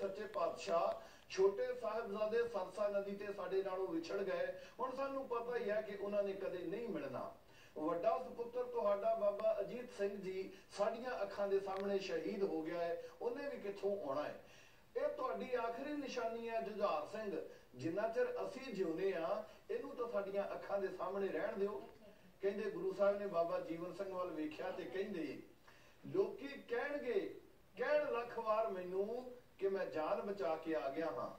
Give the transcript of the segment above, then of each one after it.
ਸੱਚੇ ਪਾਤਸ਼ਾਹ, ਛੋਟੇ ਸਾਹਿਬਜ਼ਾਦੇ ਸਰਸਾ ਨਦੀ ਤੇ ਸਾਡੇ ਨਾਲੋਂ ਵਿਛੜ ਗਏ। ਹੁਣ ਸਾਨੂੰ ਪਤਾ ਹੀ ਹੈ ਕਿ ਉਹਨਾਂ ਨੇ ਕਦੇ ਨਹੀਂ ਮਿਲਣਾ। ਵੱਡਾ ਸੁਪੁੱਤਰ ਤੁਹਾਡਾ ਬਾਬਾ ਅਜੀਤ ਸਿੰਘ ਜੀ ਸਾਡੀਆਂ ਅੱਖਾਂ ਦੇ ਸਾਹਮਣੇ ਸ਼ਹੀਦ ਹੋ ਗਿਆ ਹੈ। ਉਹਨੇ ਵੀ ਕਿੱਥੋਂ ਆਉਣਾ ਹੈ? ਇਹ ਤੁਹਾਡੀ ਆਖਰੀ ਨਿਸ਼ਾਨੀ ਹੈ ਜੁਝਾਰ ਸਿੰਘ। ਜਿੰਨਾ ਚਿਰ ਅਸੀਂ ਜਿਉਨੇ ਆ ਇਹਨੂੰ ਤਾਂ ਸਾਡੀਆਂ ਅੱਖਾਂ ਦੇ ਸਾਹਮਣੇ ਰਹਿਣ ਦਿਓ। ਕਹਿੰਦੇ ਗੁਰੂ ਸਾਹਿਬ ਨੇ ਬਾਬਾ ਜੀਵਨ ਸਿੰਘ ਵੱਲ ਵੇਖਿਆ ਤੇ ਕਹਿੰਦੇ, ਲੋਕੀ ਕਹਿਣਗੇ, ਕਹਿਣ ਲੱਖ ਵਾਰ ਮੈਨੂੰ ਕਿ ਮੈਂ ਜਾਨ ਬਚਾ ਕੇ ਆ ਗਿਆ ਹਾਂ।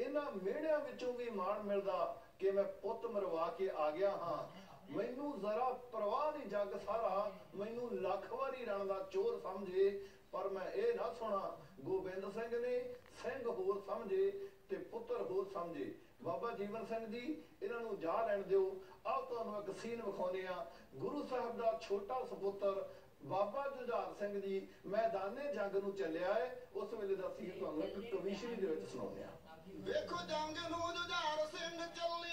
ਇਹਨਾਂ ਮਿਹਣਿਆਂ ਵਿੱਚੋਂ ਵੀ ਮਾਣ ਮਿਲਦਾ ਕਿ ਮੈਂ ਪੁੱਤ ਮਰਵਾ ਕੇ ਆ ਗਿਆ ਹਾਂ। ਮੈਨੂੰ ਜ਼ਰਾ ਪਰਵਾਹ ਨਹੀਂ ਜੱਗ ਸਾਰਾ, ਮੈਨੂੰ ਲੱਖ ਵਾਰੀ ਰਣ ਦਾ ਚੋਰ ਸਮਝੇ, ਪਰ ਮੈਂ ਇਹ ਨਾ ਸੁਣਾ, ਗੋਬਿੰਦ ਸਿੰਘ ਨੇ ਸਿੰਘ ਹੋਰ ਸਮਝੇ ਤੇ ਪੁੱਤਰ ਹੋਰ ਸਮਝੇ। ਬਾਬਾ ਜੀਵਨ ਸਿੰਘ ਜੀ, ਇਹਨਾਂ ਨੂੰ ਜਾ ਲੈਣ ਦਿਓ। ਆਓ ਤੁਹਾਨੂੰ ਇੱਕ ਸੀਨ ਵਿਖਾਉਂਦੇ ਆ ਗੁਰੂ ਸਾਹਿਬ ਦਾ ਛੋਟਾ ਸੁਪੁੱਤਰ ਬਾਬਾ ਜੁਝਾਰ ਸਿੰਘ ਜੀ ਮੈਦਾਨੇ ਜੰਗ ਨੂੰ ਚੱਲਿਆ ਹੈ ਉਸ ਵੇਲੇ ਦਾ ਸੀਨ ਤੁਹਾਨੂੰ ਇੱਕ ਕਵਿਸ਼ਰੀ ਦੇ ਵਿੱਚ ਸੁਣਾਉਂਦੇ ਆ ਵੇਖੋ ਜੰਗ ਨੂੰ ਜੁਝਾਰ ਸਿੰਘ ਚੱਲਿਆ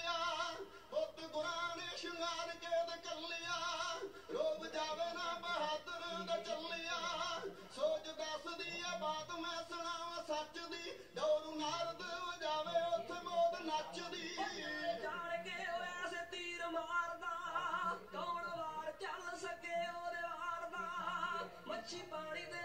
Chiparida.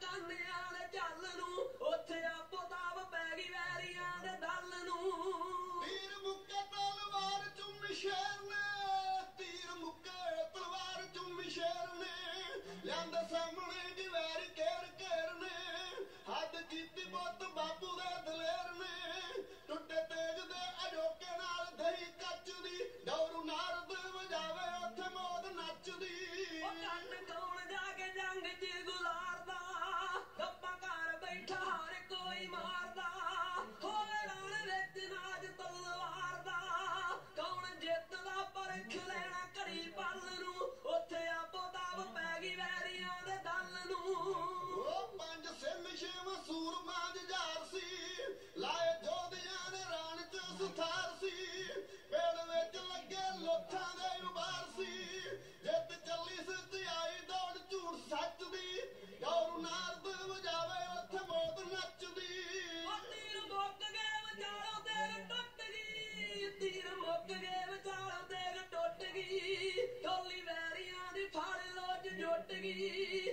ਕੰਨੇ ਵਾਲੇ ਚੱਲ ਨੂੰ Batterie